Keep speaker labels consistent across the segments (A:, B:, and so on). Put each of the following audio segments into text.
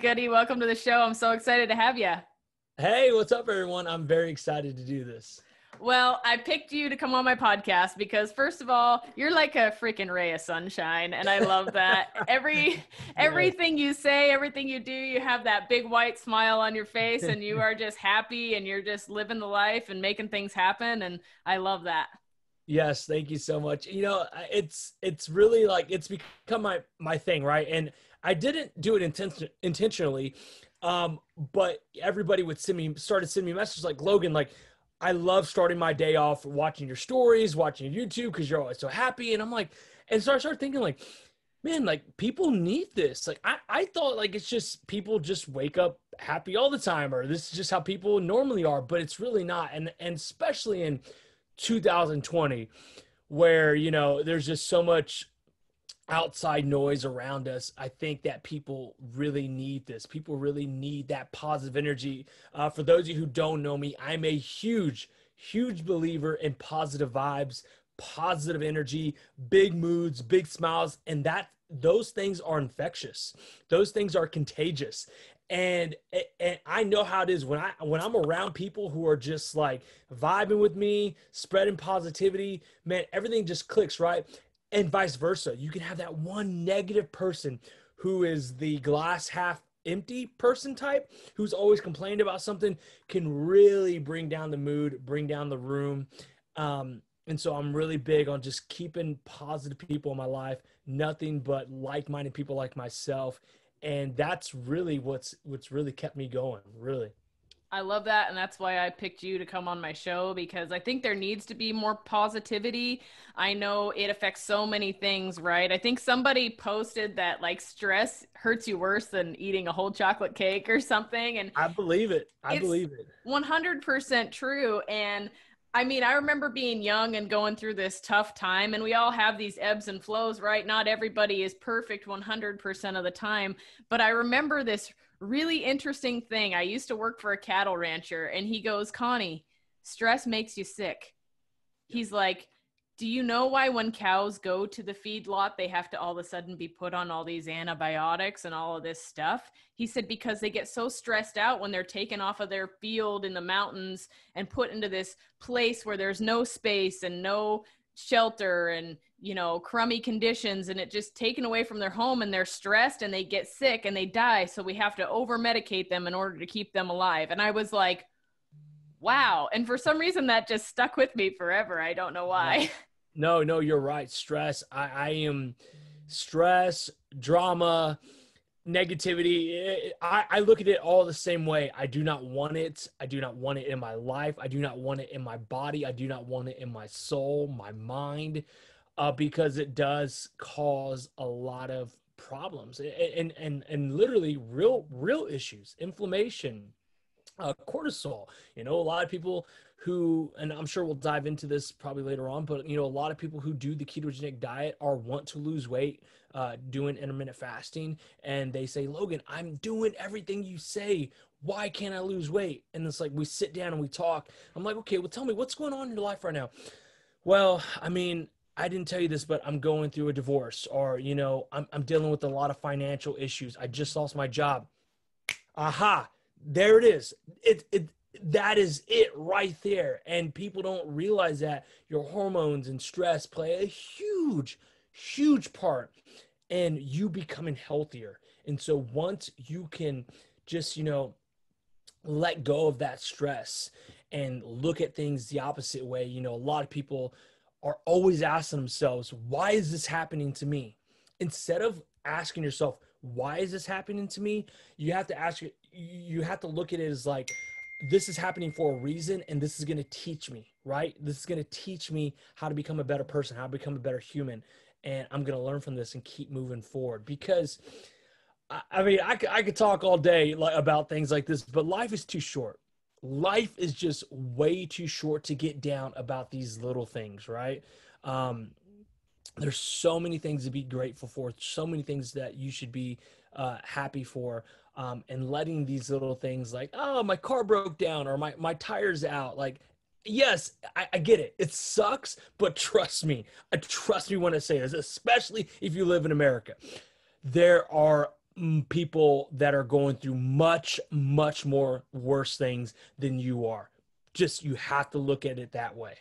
A: Goody, welcome to the show. I'm so excited to have you.
B: Hey, what's up, everyone? I'm very excited to do this.
A: Well, I picked you to come on my podcast because first of all, you're like a freaking ray of sunshine and I love that. Every everything you say, everything you do, you have that big white smile on your face and you are just happy and you're just living the life and making things happen and I love that.
B: Yes, thank you so much. You know, it's it's really like it's become my my thing, right? And I didn't do it inten- intentionally. Um, but everybody would send me started sending me messages like Logan, like I love starting my day off watching your stories, watching YouTube because you're always so happy. And I'm like, and so I started thinking like, man, like people need this. Like I, I thought like it's just people just wake up happy all the time, or this is just how people normally are, but it's really not. And and especially in 2020, where you know there's just so much outside noise around us, I think that people really need this. People really need that positive energy. Uh, for those of you who don't know me, I'm a huge, huge believer in positive vibes, positive energy, big moods, big smiles, and that those things are infectious. Those things are contagious. And, and I know how it is when I when I'm around people who are just like vibing with me, spreading positivity, man, everything just clicks, right? And vice versa. You can have that one negative person who is the glass half empty person type who's always complaining about something can really bring down the mood, bring down the room. Um, and so I'm really big on just keeping positive people in my life, nothing but like-minded people like myself. And that's really what's what's really kept me going, really.
A: I love that. And that's why I picked you to come on my show because I think there needs to be more positivity. I know it affects so many things, right? I think somebody posted that like stress hurts you worse than eating a whole chocolate cake or something. And
B: I believe it. I believe it.
A: 100% true. And I mean, I remember being young and going through this tough time, and we all have these ebbs and flows, right? Not everybody is perfect 100% of the time. But I remember this really interesting thing. I used to work for a cattle rancher, and he goes, Connie, stress makes you sick. He's like, do you know why when cows go to the feed lot they have to all of a sudden be put on all these antibiotics and all of this stuff he said because they get so stressed out when they're taken off of their field in the mountains and put into this place where there's no space and no shelter and you know crummy conditions and it just taken away from their home and they're stressed and they get sick and they die. So we have to over medicate them in order to keep them alive. And i was like wow. And for some reason that just stuck with me forever. I don't know why.
B: No no you're right. Stress i i am stress drama negativity. I, I look at it all the same way. I do not want it. I do not want it in my life. I do not want it in my body. I do not want it in my soul my mind uh, because it does cause a lot of problems and and and literally real real issues inflammation uh, cortisol you know a lot of people who and i'm sure we'll dive into this probably later on but you know a lot of people who do the ketogenic diet are want to lose weight uh, doing intermittent fasting and they say logan i'm doing everything you say. Why can't i lose weight? And it's like we sit down and we talk. I'm like okay well tell me what's going on in your life right now? Well i mean I didn't tell you this, but I'm going through a divorce, or you know, I'm I'm dealing with a lot of financial issues. I just lost my job. Aha, there it is. It it that is it right there. And people don't realize that your hormones and stress play a huge, huge part in you becoming healthier. And so once you can just, you know, let go of that stress and look at things the opposite way, you know, a lot of people are always asking themselves, why is this happening to me? Instead of asking yourself, why is this happening to me? You have to ask, you have to look at it as like, this is happening for a reason and this is going to teach me right this is going to teach me how to become a better person how to become a better human and i'm going to learn from this and keep moving forward because i, mean I, I could talk all day about things like this but life is too short life is just way too short to get down about these little things right? Um, there's so many things to be grateful for so many things that you should be uh, happy for um, and letting these little things like oh my car broke down or my, my tires out like yes I, I get it. It sucks but trust me I trust me when i say this especially if you live in america. There are people that are going through much, much more worse things than you are. Just you have to look at it that way.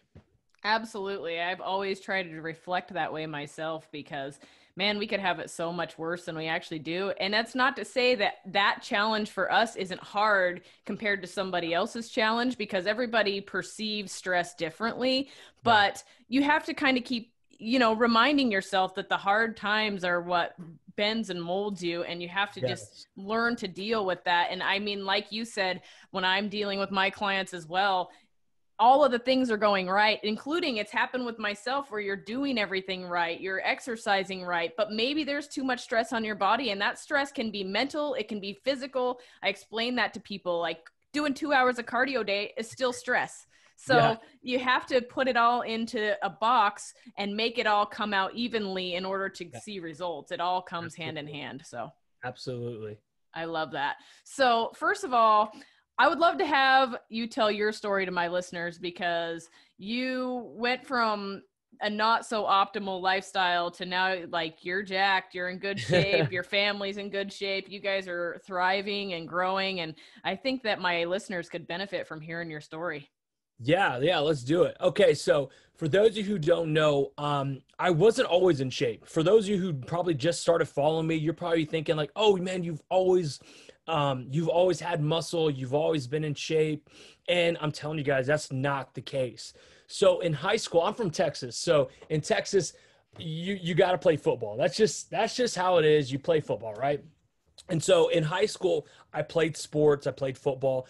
A: Absolutely. I've always tried to reflect that way myself because man, we could have it so much worse than we actually do. And that's not to say that that challenge for us isn't hard compared to somebody else's challenge because everybody perceives stress differently. But you have to kind of keep, you know, reminding yourself that the hard times are what bends and molds you and you have to yes. just learn to deal with that and i mean like you said when i'm dealing with my clients as well all of the things are going right, including it's happened with myself where you're doing everything right, you're exercising right, but maybe there's too much stress on your body. And that stress can be mental, it can be physical. I explain that to people like doing two hours of cardio day is still stress. So yeah. you have to put it all into a box and make it all come out evenly in order to yeah. see results. It all comes Absolutely. hand in hand. So,
B: Absolutely.
A: I love that. So, first of all, I would love to have you tell your story to my listeners because you went from a not so optimal lifestyle to now like you're jacked, you're in good shape, your family's in good shape, you guys are thriving and growing and I think that my listeners could benefit from hearing your story.
B: Yeah, yeah, let's do it. Okay, so for those of you who don't know, um, I wasn't always in shape. For those of you who probably just started following me, you're probably thinking like, "Oh man, you've always um, you've always had muscle, you've always been in shape. And I'm telling you guys, that's not the case. So in high school, I'm from Texas. So in Texas, you you got to play football. That's just that's just how it is. You play football, right? And so in high school, I played sports, I played football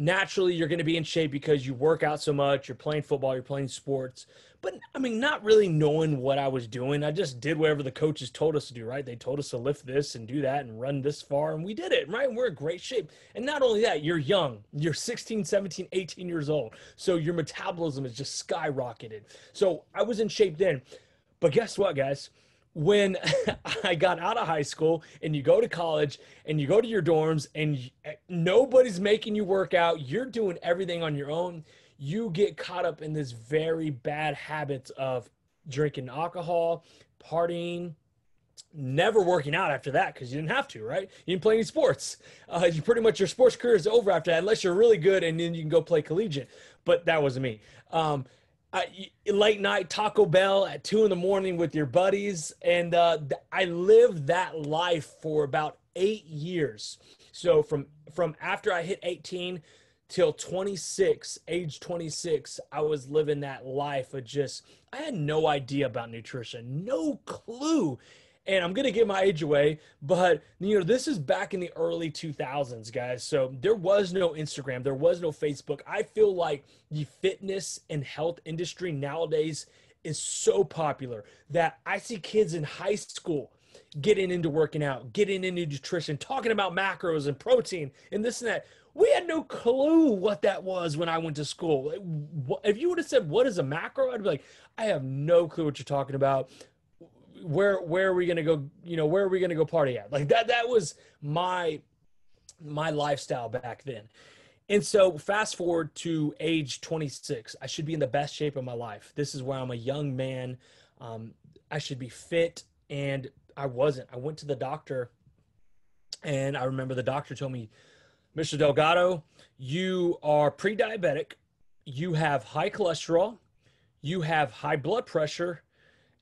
B: naturally you're going to be in shape because you work out so much, you're playing football, you're playing sports. But I mean, not really knowing what I was doing. I just did whatever the coaches told us to do, right? They told us to lift this and do that and run this far, and we did it, right? We're in great shape. And not only that, you're young. You're 16, 17, 18 years old. So your metabolism is just skyrocketed. So I was in shape then. But guess what, guys? When I got out of high school and you go to college and you go to your dorms and eh, nobody's making you work out, you're doing everything on your own. You get caught up in this very bad habits of drinking alcohol, partying, never working out after that because you didn't have to, right? You didn't play any sports. Uh, you pretty much your sports career is over after that, unless you're really good and then you can go play collegiate. But that wasn't me. Um, late night Taco Bell at two in the morning with your buddies. And uh, I lived that life for about eight years. So from from after I hit 18 till 26, age 26, I was living that life of just I had no idea about nutrition, no clue and I'm gonna give my age away, but you know, this is back in the early 2000s, guys. So there was no Instagram, there was no Facebook. I feel like the fitness and health industry nowadays is so popular that I see kids in high school getting into working out, getting into nutrition, talking about macros and protein and this and that. We had no clue what that was when I went to school. If you would have said, What is a macro? I'd be like, I have no clue what you're talking about where where are we gonna go you know where are we gonna go party at? Like that that was my my lifestyle back then. And so fast forward to age 26 i should be in the best shape of my life. This is where i'm a young man. Um, i should be fit and i wasn't. I went to the doctor and i remember the doctor told me mr delgado you are pre-diabetic. You have high cholesterol. You have high blood pressure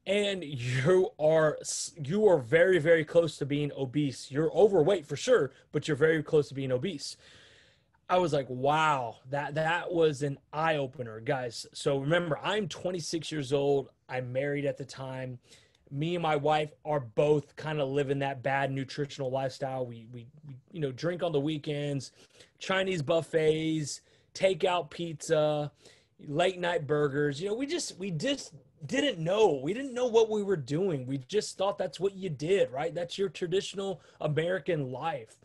B: and you are you are very very close to being obese. You're overweight for sure but you're very close to being obese. I was like wow that that was an eye opener guys. So remember i'm 26 years old. I'm married at the time. Me and my wife are both kind of living that bad nutritional lifestyle. We, we we you know drink on the weekends chinese buffets takeout pizza late night burgers. You know we just we just didn't know. We didn't know what we were doing. We just thought that's what you did, right? That's your traditional American life.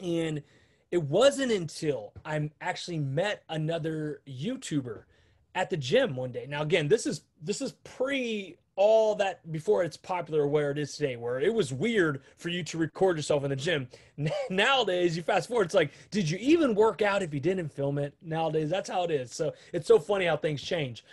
B: And it wasn't until I actually met another YouTuber at the gym one day. Now again, this is this is pre all that before it's popular where it is today, where it was weird for you to record yourself in the gym. Nowadays, you fast forward, it's like, did you even work out if you didn't film it? Nowadays, that's how it is. So it's so funny how things change.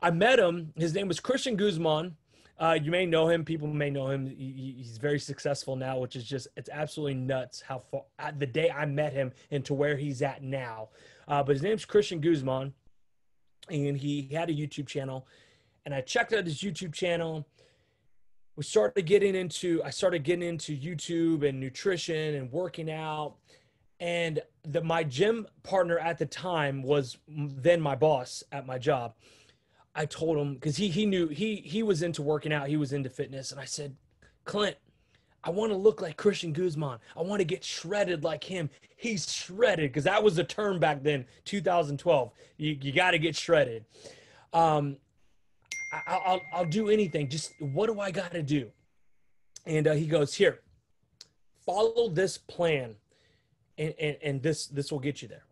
B: I met him. His name was Christian Guzman. Uh, you may know him. People may know him. He, he's very successful now, which is just it's absolutely nuts how far the day I met him and to where he's at now. Uh, but his name's Christian Guzman, and he had a YouTube channel. And I checked out his YouTube channel. We started getting into. I started getting into YouTube and nutrition and working out. And the, my gym partner at the time was then my boss at my job I told him because he he knew he he was into working out, he was into fitness, and I said, Clint, I want to look like Christian Guzman. I want to get shredded like him. He's shredded because that was the term back then, 2012. You you got to get shredded. Um, I, will I'll do anything. Just what do I got to do? And uh, he goes, here, follow this plan, and, and and this this will get you there.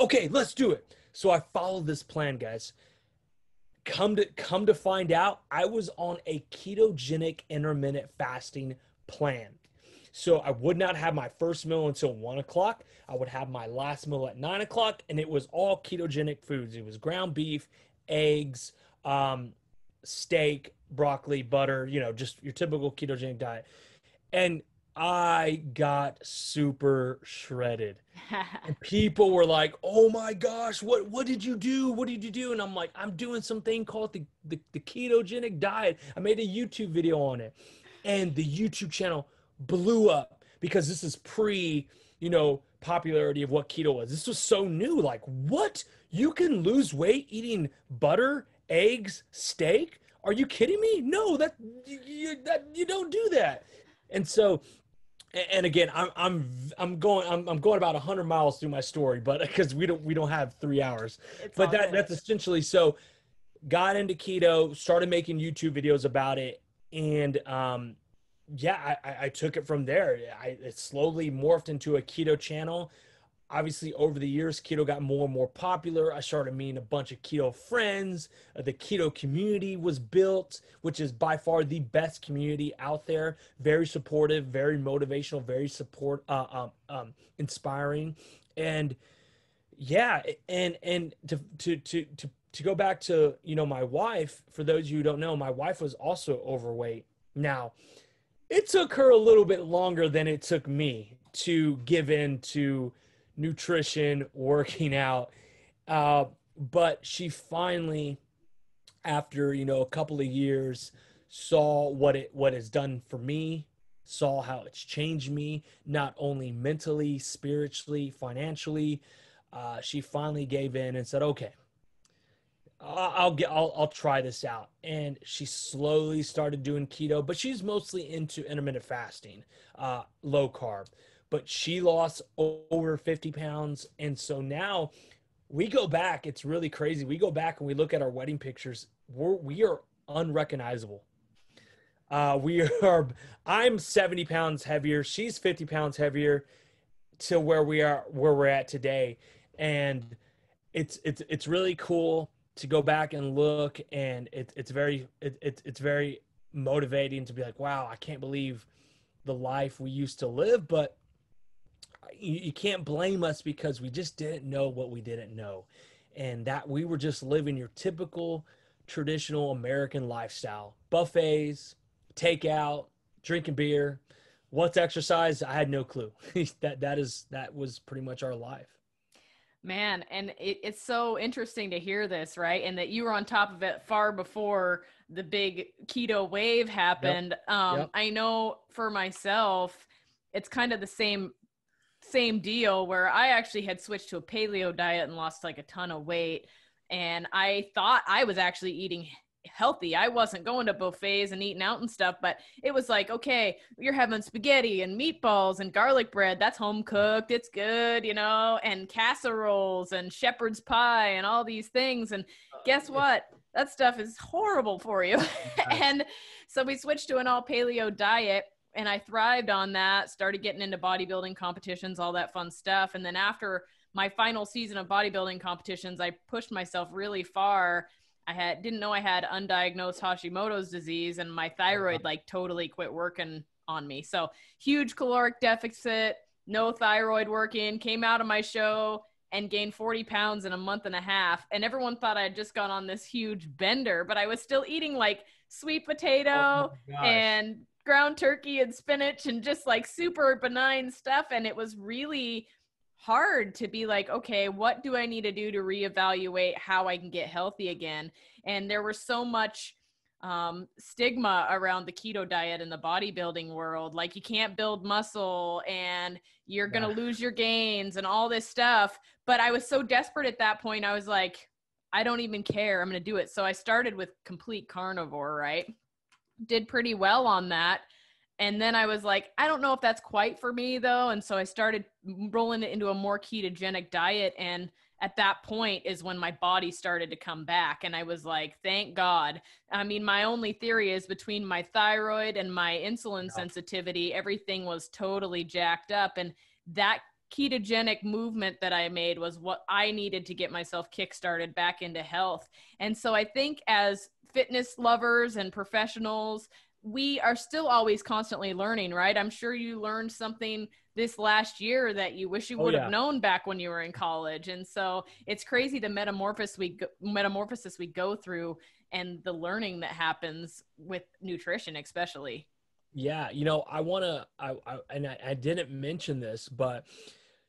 B: Okay, let's do it. So I followed this plan, guys come to come to find out i was on a ketogenic intermittent fasting plan. So i would not have my first meal until one o'clock. I would have my last meal at nine o'clock and it was all ketogenic foods. It was ground beef eggs um, steak broccoli butter you know just your typical ketogenic diet. And I got super shredded. and people were like, "Oh my gosh, what what did you do? What did you do?" And I'm like, "I'm doing something called the, the the ketogenic diet. I made a YouTube video on it." And the YouTube channel blew up because this is pre, you know, popularity of what keto was. This was so new. Like, what? You can lose weight eating butter, eggs, steak? Are you kidding me? No, that you that you don't do that. And so and again i'm i'm i'm going i'm, I'm going about 100 miles through my story but because we don't we don't have three hours. It's but that that's essentially so got into keto started making youtube videos about it and um yeah i i took it from there. I it slowly morphed into a keto channel obviously over the years keto got more and more popular. I started meeting a bunch of keto friends. Uh, the keto community was built which is by far the best community out there. Very supportive very motivational very support uh, um, um, inspiring. And yeah and and to to to to to go back to you know my wife for those of you who don't know my wife was also overweight. Now it took her a little bit longer than it took me to give in to nutrition, working out. Uh, but she finally, after you know a couple of years, saw what it what it's done for me, saw how it's changed me, not only mentally, spiritually, financially. Uh, she finally gave in and said, "Okay, I'll get I'll I'll try this out. And she slowly started doing keto, but she's mostly into intermittent fasting, uh, low carb but she lost over 50 pounds. And so now we go back. It's really crazy. We go back and we look at our wedding pictures. We're, we are unrecognizable. Uh, we are, I'm 70 pounds heavier. She's 50 pounds heavier to where we are, where we're at today. And it's, it's, it's really cool to go back and look and it, it's very, it, it, it's very motivating to be like, wow, I can't believe the life we used to live, but you, you can't blame us because we just didn't know what we didn't know and that we were just living your typical traditional American lifestyle buffets, takeout, drinking beer. What's exercise? I had no clue. that that is that was pretty much our life.
A: Man, and it, it's so interesting to hear this, right? And that you were on top of it far before the big keto wave happened. Yep. Um, yep. I know for myself, it's kind of the same same deal where I actually had switched to a paleo diet and lost like a ton of weight. And I thought I was actually eating healthy. I wasn't going to buffets and eating out and stuff, but it was like, okay, you're having spaghetti and meatballs and garlic bread. That's home cooked. It's good, you know, and casseroles and shepherd's pie and all these things. And uh, guess what? That stuff is horrible for you. and so we switched to an all paleo diet and I thrived on that, started getting into bodybuilding competitions, all that fun stuff. And then after my final season of bodybuilding competitions, I pushed myself really far. I had didn't know I had undiagnosed Hashimoto's disease and my thyroid like totally quit working on me. So huge caloric deficit, no thyroid working, came out of my show, and gained 40 pounds in a month and a half. And everyone thought I had just gone on this huge bender, but I was still eating like sweet oh potato oh and ground turkey and spinach and just like super benign stuff. And it was really hard to be like, okay, what do I need to do to reevaluate how I can get healthy again? And there was so much um, stigma around the keto diet in the bodybuilding world. Like you can't build muscle and you're going to yeah. lose your gains and all this stuff. But I was so desperate at that point. I was like, I don't even care. I'm going to do it. So I started with complete carnivore, right? Did pretty well on that. And then I was like, I don't know if that's quite for me though. And so I started rolling it into a more ketogenic diet. And at that point is when my body started to come back. And I was like, thank God. I mean, my only theory is between my thyroid and my insulin yeah. sensitivity, everything was totally jacked up. And that ketogenic movement that I made was what I needed to get myself kickstarted back into health. And so I think as fitness lovers and professionals, we are still always constantly learning, right? I'm sure you learned something this last year that you wish you would oh, yeah. have known back when you were in college. And so it's crazy the metamorphosis we go, metamorphosis we go through and the learning that happens with nutrition, especially.
B: Yeah, you know, I want to, I, I, and I, I didn't mention this, but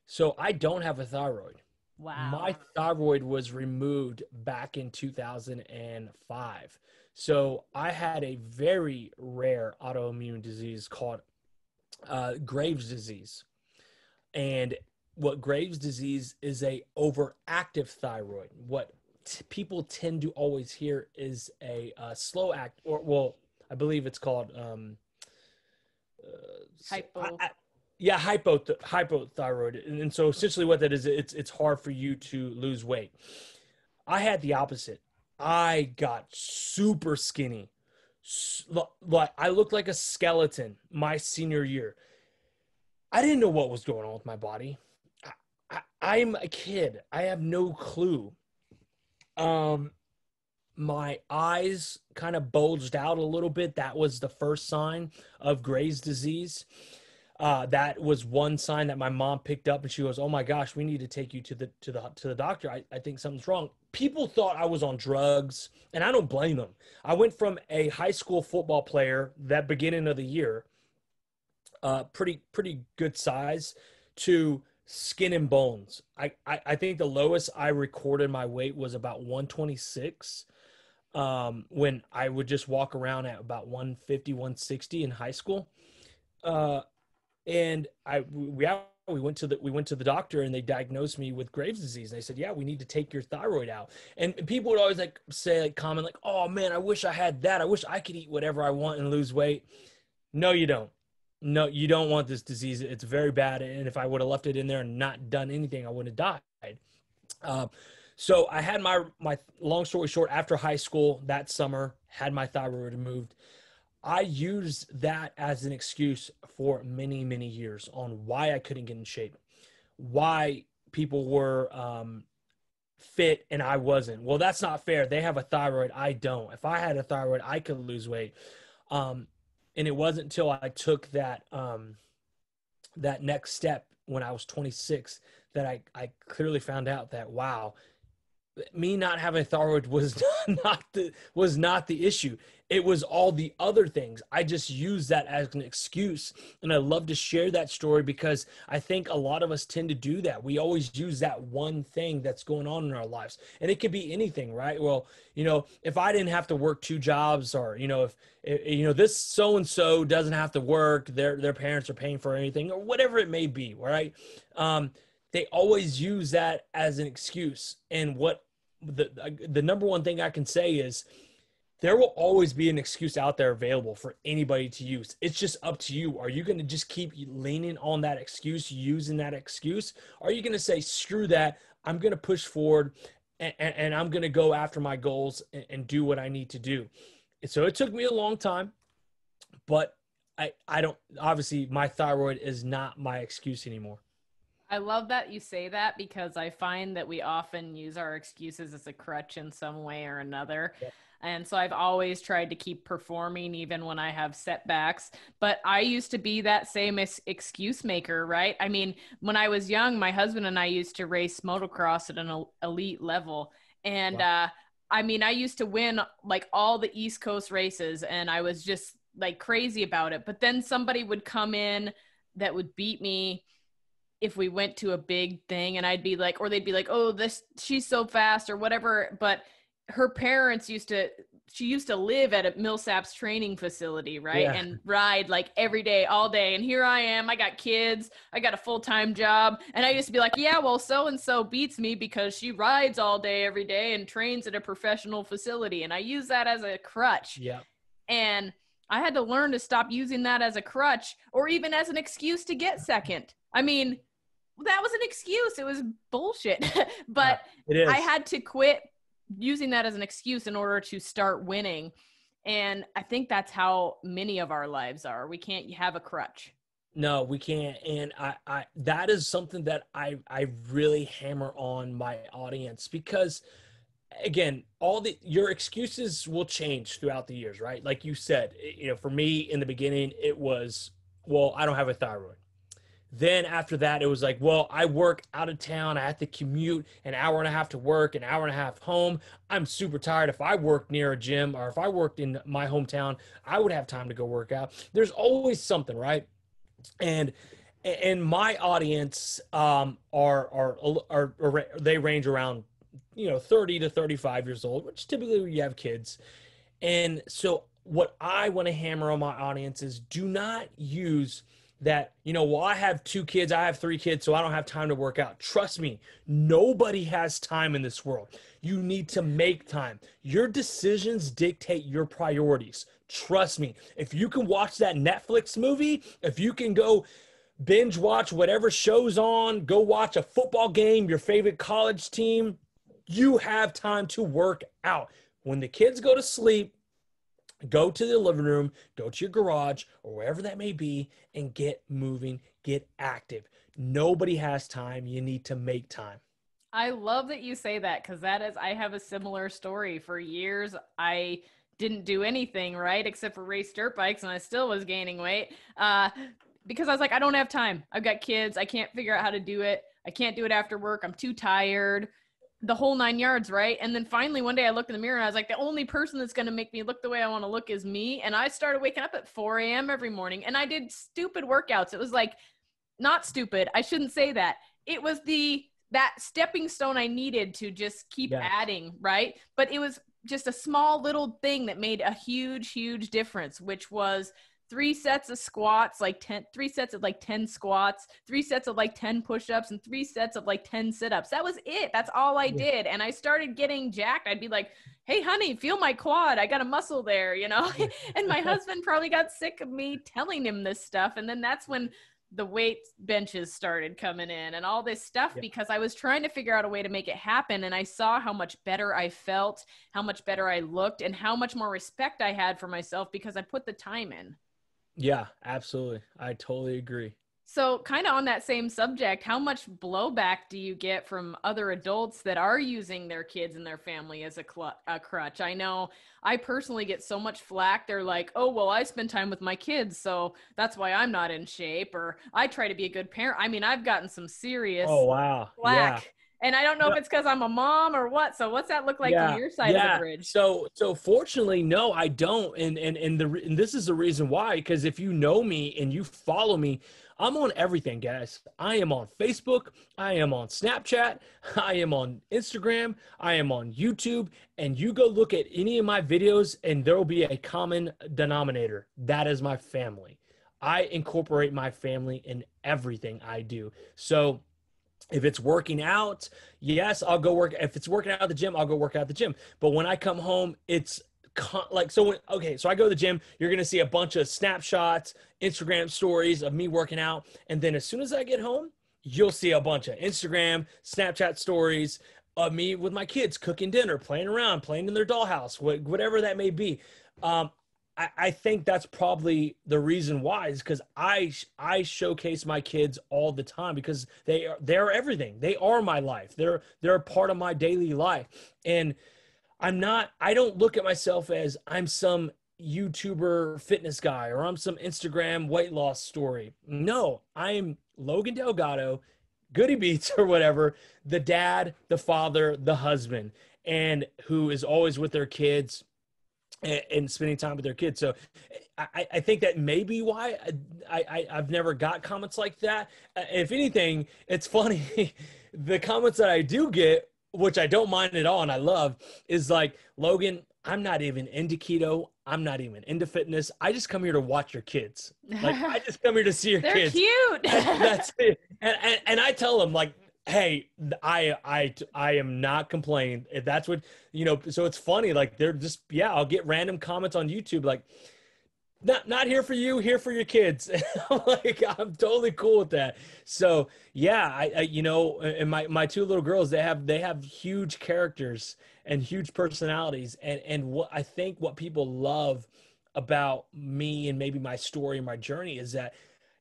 B: so I don't have a thyroid.
A: Wow.
B: My thyroid was removed back in 2005. So I had a very rare autoimmune disease called uh, Graves' disease, and what Graves' disease is a overactive thyroid. What t- people tend to always hear is a uh, slow act, or well, I believe it's called um,
A: uh, hypo. I, I,
B: yeah, hypo hypothyroid, and, and so essentially what that is, it's it's hard for you to lose weight. I had the opposite. I got super skinny. Like I looked like a skeleton my senior year. I didn't know what was going on with my body. I, I, I'm a kid. I have no clue. Um, my eyes kind of bulged out a little bit. That was the first sign of Graves' disease. Uh, that was one sign that my mom picked up, and she goes, "Oh my gosh, we need to take you to the to the to the doctor. I, I think something's wrong." people thought I was on drugs, and I don't blame them. I went from a high school football player that beginning of the year, uh, pretty pretty good size, to skin and bones. I, I, I think the lowest I recorded my weight was about 126 um, when I would just walk around at about 150, 160 in high school. Uh, and I we we went to the we went to the doctor and they diagnosed me with Graves' disease. And they said, "Yeah, we need to take your thyroid out." And people would always like say like comment like, "Oh man, I wish I had that. I wish I could eat whatever I want and lose weight." No, you don't. No, you don't want this disease. It's very bad. And if I would have left it in there and not done anything, I would have died. Um, so I had my my long story short. After high school that summer, had my thyroid removed. I used that as an excuse for many, many years on why I couldn't get in shape, why people were um, fit and I wasn't. Well, that's not fair. They have a thyroid. I don't. If I had a thyroid, I could lose weight. Um, and it wasn't until I took that um, that next step when I was 26 that I, I clearly found out that wow, me not having thyroid was not the was not the issue. It was all the other things. I just used that as an excuse and i love to share that story because i think a lot of us tend to do that. We always use that one thing that's going on in our lives and it could be anything right? Well you know if i didn't have to work two jobs or you know if, if you know this so and so doesn't have to work their their parents are paying for anything or whatever it may be right? Um they always use that as an excuse. And what the the number one thing I can say is there will always be an excuse out there available for anybody to use. It's just up to you. Are you going to just keep leaning on that excuse, using that excuse? Are you going to say, screw that? I'm going to push forward and, and, and I'm going to go after my goals and, and do what I need to do. So it took me a long time, but I, I don't, obviously, my thyroid is not my excuse anymore.
A: I love that you say that because I find that we often use our excuses as a crutch in some way or another. Yeah. And so I've always tried to keep performing even when I have setbacks. But I used to be that same excuse maker, right? I mean, when I was young, my husband and I used to race motocross at an elite level. And wow. uh, I mean, I used to win like all the East Coast races and I was just like crazy about it. But then somebody would come in that would beat me if we went to a big thing and I'd be like, or they'd be like, oh, this, she's so fast or whatever. But her parents used to she used to live at a Millsaps training facility, right? Yeah. And ride like every day, all day. And here I am. I got kids. I got a full time job. And I used to be like, yeah, well, so and so beats me because she rides all day, every day, and trains at a professional facility. And I use that as a crutch.
B: Yeah.
A: And I had to learn to stop using that as a crutch or even as an excuse to get second. I mean, that was an excuse. It was bullshit. but yeah, I had to quit using that as an excuse in order to start winning. And I think that's how many of our lives are. We can't have a crutch.
B: No, we can't. And I, I that is something that I I really hammer on my audience because again, all the your excuses will change throughout the years, right? Like you said, you know, for me in the beginning, it was, well, I don't have a thyroid. Then after that, it was like, well, I work out of town. I have to commute an hour and a half to work, an hour and a half home. I'm super tired. If I worked near a gym or if I worked in my hometown, I would have time to go work out. There's always something, right? And and my audience um, are, are are are they range around you know 30 to 35 years old, which typically you have kids. And so what I want to hammer on my audience is do not use that, you know, well, I have two kids, I have three kids, so I don't have time to work out. Trust me, nobody has time in this world. You need to make time. Your decisions dictate your priorities. Trust me. If you can watch that Netflix movie, if you can go binge watch whatever show's on, go watch a football game, your favorite college team, you have time to work out. When the kids go to sleep, go to the living room, go to your garage or wherever that may be, and get moving, get active. Nobody has time. You need to make time.
A: I love that you say that because that is, I have a similar story. For years, I didn't do anything right except for race dirt bikes, and I still was gaining weight uh, because I was like, I don't have time. I've got kids. I can't figure out how to do it. I can't do it after work. I'm too tired the whole nine yards, right? And then finally one day I looked in the mirror and I was like, the only person that's going to make me look the way I want to look is me. And I started waking up at 4 a.m. every morning and I did stupid workouts. It was like, not stupid. I shouldn't say that. It was the, that stepping stone I needed to just keep yes. adding, right? But it was just a small little thing that made a huge, huge difference, which was three sets of squats, like 10, three sets of like 10 squats, three sets of like 10 push-ups and three sets of like 10 sit-ups. That was it. That's all I did. And I started getting jacked. I'd be like, Hey honey, feel my quad. I got a muscle there, you know? and my husband probably got sick of me telling him this stuff. And then that's when the weight benches started coming in and all this stuff because I was trying to figure out a way to make it happen. And I saw how much better I felt, how much better I looked, and how much more respect I had for myself because I put the time in.
B: Yeah, absolutely. I totally agree.
A: So, kind of on that same subject, how much blowback do you get from other adults that are using their kids and their family as a, cl- a crutch? I know I personally get so much flack. They're like, oh, well, I spend time with my kids, so that's why I'm not in shape, or I try to be a good parent. I mean, I've gotten some serious
B: oh, wow.
A: flack. Yeah and I don't know yeah. if it's because I'm a mom or what. So what's that look like yeah. on your side yeah. of the bridge?
B: So so fortunately, no, I don't. And and and the and this is the reason why. Because if you know me and you follow me, I'm on everything, guys. I am on Facebook. I am on Snapchat. I am on Instagram. I am on YouTube. And you go look at any of my videos, and there will be a common denominator. That is my family. I incorporate my family in everything I do. So if it's working out, yes, I'll go work. If it's working out at the gym, I'll go work out at the gym. But when I come home, it's con- like so. When, okay, so I go to the gym. You're gonna see a bunch of snapshots, Instagram stories of me working out, and then as soon as I get home, you'll see a bunch of Instagram, Snapchat stories of me with my kids cooking dinner, playing around, playing in their dollhouse, whatever that may be. Um, I, I think that's probably the reason why is because I I showcase my kids all the time because they are they're everything. They are my life. They're they're part of my daily life. And I'm not, I don't look at myself as I'm some YouTuber fitness guy or I'm some Instagram weight loss story. No, I'm Logan Delgado, Goody Beats or whatever, the dad, the father, the husband, and who is always with their kids and, spending time with their kids. So I, I think that may be why I, I, I've never got comments like that. If anything, it's funny. the comments that I do get which I don't mind at all and I love, is like, Logan, I'm not even into keto. I'm not even into fitness. I just come here to watch your kids. Like I just come here to see your
A: They're
B: kids.
A: cute.
B: That's it. And, and and I tell them like, hey, I I I am not complaining. If that's what you know, so it's funny. Like they're just yeah, I'll get random comments on YouTube like not not here for you, here for your kids. Like, I'm totally cool with that. So yeah, I, I, you know, and my my two little girls, they have they have huge characters and huge personalities, and and what I think what people love about me and maybe my story and my journey is that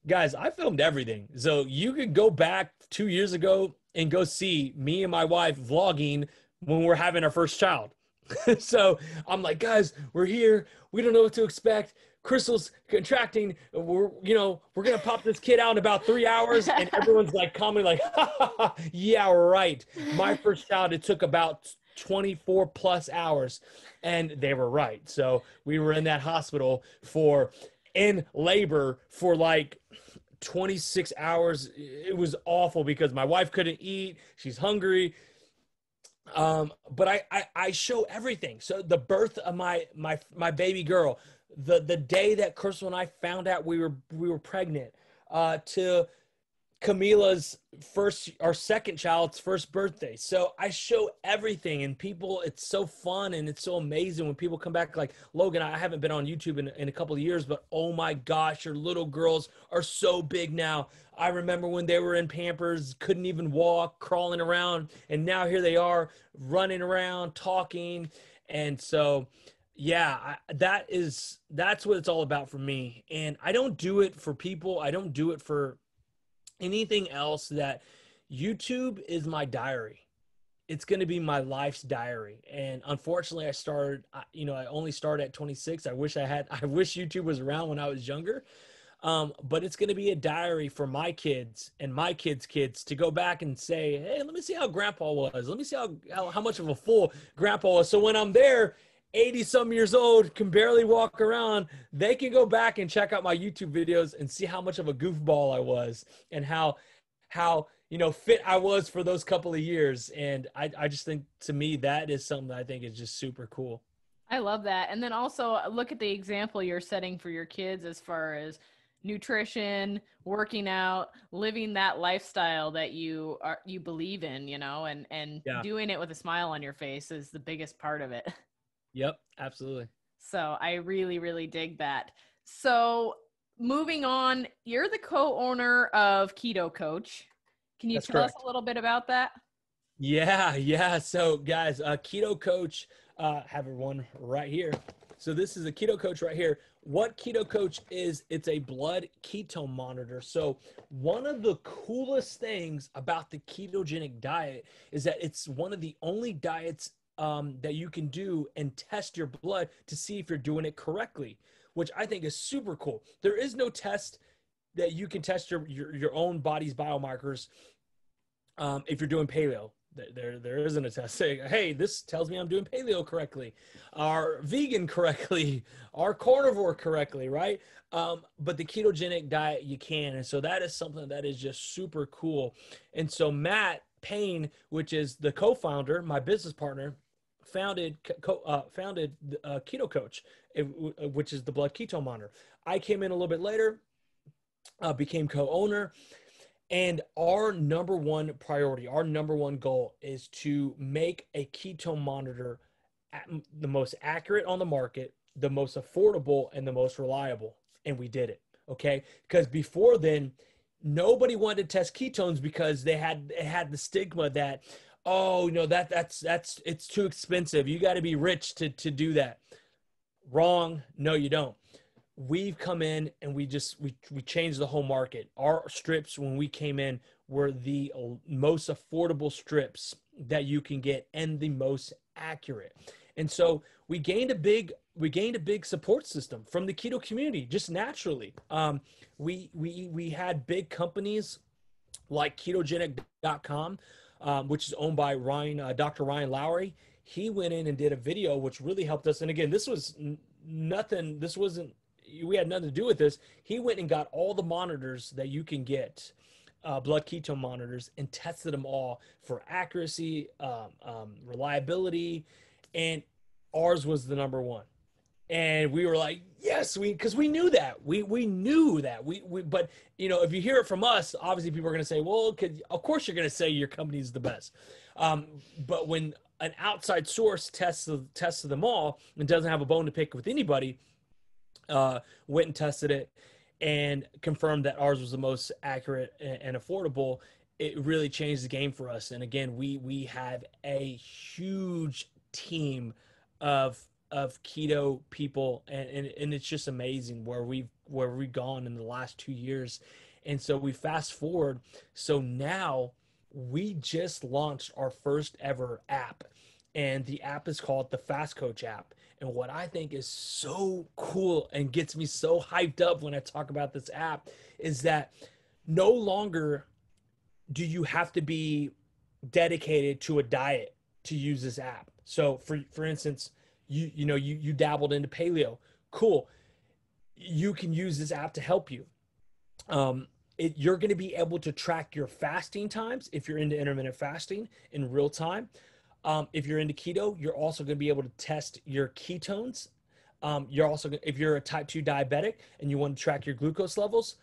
B: guys i filmed everything so you could go back two years ago and go see me and my wife vlogging when we're having our first child so i'm like guys we're here we don't know what to expect Crystal's contracting. We're, you know, we're gonna pop this kid out in about three hours, and everyone's like commenting, like, ha, ha, ha, yeah, right. My first child, it took about 24 plus hours, and they were right. So we were in that hospital for in labor for like 26 hours. It was awful because my wife couldn't eat. She's hungry um but I, I i show everything so the birth of my my my baby girl the the day that Crystal and I found out we were we were pregnant, uh, to Camila's first our second child's first birthday. So I show everything and people it's so fun and it's so amazing when people come back like Logan, I haven't been on YouTube in, in a couple of years, but oh my gosh, your little girls are so big now. I remember when they were in Pampers, couldn't even walk, crawling around, and now here they are running around, talking. And so yeah I, that is that's what it's all about for me and i don't do it for people i don't do it for anything else that youtube is my diary. It's going to be my life's diary. And unfortunately i started you know i only started at 26 i wish i had i wish youtube was around when i was younger. Um, but it's going to be a diary for my kids and my kids kids to go back and say hey let me see how grandpa was. Let me see how, how, how much of a fool grandpa was. So when i'm there 80 some years old, can barely walk around, they can go back and check out my YouTube videos and see how much of a goofball I was and how, how, you know, fit I was for those couple of years. And I, I just think to me, that is something that I think is just super cool.
A: I love that. And then also uh, look at the example you're setting for your kids as far as nutrition, working out, living that lifestyle that you are you believe in, you know, and and yeah. doing it with a smile on your face is the biggest part of it.
B: Yep, absolutely.
A: So I really, really dig that. So moving on, you're the co-owner of Keto Coach. Can you That's tell correct. us a little bit about that?
B: Yeah, yeah. So guys, uh, Keto Coach, uh, have one right here. So this is a Keto Coach right here. What Keto Coach is, it's a blood ketone monitor. So one of the coolest things about the ketogenic diet is that it's one of the only diets um, that you can do and test your blood to see if you're doing it correctly, which I think is super cool. There is no test that you can test your your, your own body's biomarkers um, if you're doing paleo. There, there isn't a test saying, "Hey, this tells me I'm doing paleo correctly, or vegan correctly, or carnivore correctly," right? Um, but the ketogenic diet, you can, and so that is something that is just super cool. And so Matt Payne, which is the co-founder, my business partner, founded uh, founded uh, Keto Coach, which is the blood ketone monitor. I came in a little bit later, uh, became co-owner, and our number one priority, our number one goal, is to make a ketone monitor the most accurate on the market, the most affordable, and the most reliable. And we did it. Okay, because before then, nobody wanted to test ketones because they had had the stigma that oh no that that's that's it's too expensive. You got to be rich to to do that. Wrong. No you don't. We've come in and we just we we changed the whole market. Our strips when we came in were the most affordable strips that you can get and the most accurate. And so we gained a big we gained a big support system from the keto community just naturally. Um, we we we had big companies like ketogenic.com, um, which is owned by Ryan, uh, Dr. Ryan Lowery. He went in and did a video, which really helped us. And again, this was n- nothing. This wasn't. We had nothing to do with this. He went and got all the monitors that you can get, uh, blood ketone monitors, and tested them all for accuracy, um, um, reliability, and ours was the number one and we were like yes we because we knew that. We we knew that. We, we but you know if you hear it from us obviously people are going to say well of course you're going to say your company's the best. Um, but when an outside source tests tests them all and doesn't have a bone to pick with anybody uh, went and tested it and confirmed that ours was the most accurate and, and affordable it really changed the game for us. And again we we have a huge team of of keto people and, and, and it's just amazing where we've where we've gone in the last two years. And so we fast forward. So now we just launched our first ever app and the app is called the fast coach app. And what i think is so cool and gets me so hyped up when i talk about this app is that no longer do you have to be dedicated to a diet to use this app. So for for instance you you know you you dabbled into paleo. Cool. You can use this app to help you. Um it, you're going to be able to track your fasting times if you're into intermittent fasting in real time. Um, if you're into keto you're also going to be able to test your ketones. Um, you're also if you're a type 2 diabetic and you want to track your glucose levels